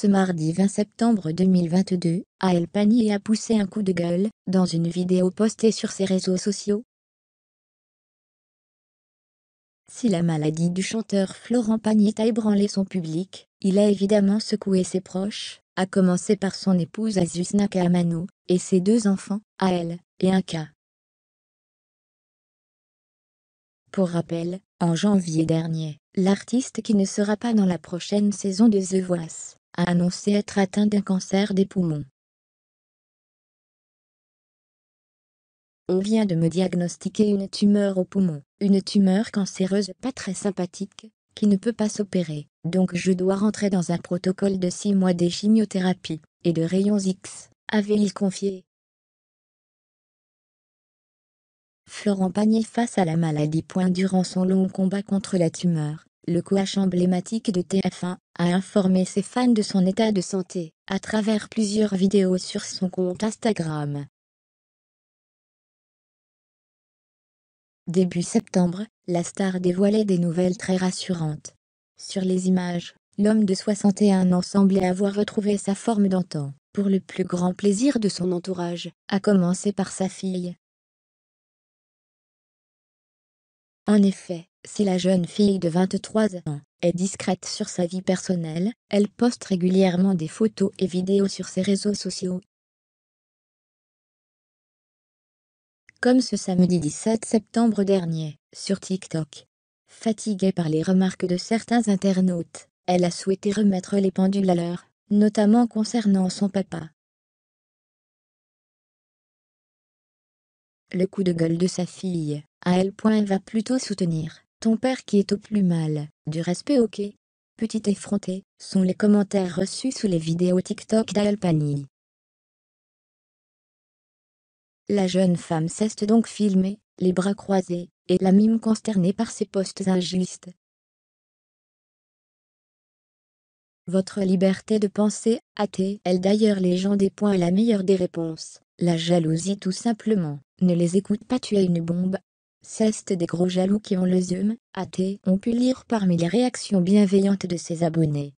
Ce mardi 20 septembre 2022, Ael Pani a poussé un coup de gueule, dans une vidéo postée sur ses réseaux sociaux. Si la maladie du chanteur Florent Pagny a ébranlé son public, il a évidemment secoué ses proches, à commencer par son épouse Azus Nakamano, et ses deux enfants, Ael, et cas. Pour rappel, en janvier dernier, l'artiste qui ne sera pas dans la prochaine saison de The Voice, a annoncé être atteint d'un cancer des poumons. On vient de me diagnostiquer une tumeur au poumon, une tumeur cancéreuse pas très sympathique, qui ne peut pas s'opérer, donc je dois rentrer dans un protocole de 6 mois de chimiothérapie et de rayons X, avait-il confié. Florent Pagny face à la maladie. Durant son long combat contre la tumeur, le coach emblématique de TF1 a informé ses fans de son état de santé, à travers plusieurs vidéos sur son compte Instagram. Début septembre, la star dévoilait des nouvelles très rassurantes. Sur les images, l'homme de 61 ans semblait avoir retrouvé sa forme d'antan, pour le plus grand plaisir de son entourage, à commencer par sa fille. En effet, si la jeune fille de 23 ans est discrète sur sa vie personnelle, elle poste régulièrement des photos et vidéos sur ses réseaux sociaux, comme ce samedi 17 septembre dernier, sur TikTok. Fatiguée par les remarques de certains internautes, elle a souhaité remettre les pendules à l'heure, notamment concernant son papa. Le coup de gueule de sa fille, à elle point va plutôt soutenir, ton père qui est au plus mal, du respect ok. Petit effronté, sont les commentaires reçus sous les vidéos TikTok d'Alpani. La jeune femme s'est donc filmée, les bras croisés, et la mime consternée par ces postes injustes. Votre liberté de penser, a-t-elle d'ailleurs les gens des points la meilleure des réponses La jalousie tout simplement, ne les écoute pas tu une bombe. C'est des gros jaloux qui ont le zoom, a-t-on pu lire parmi les réactions bienveillantes de ses abonnés.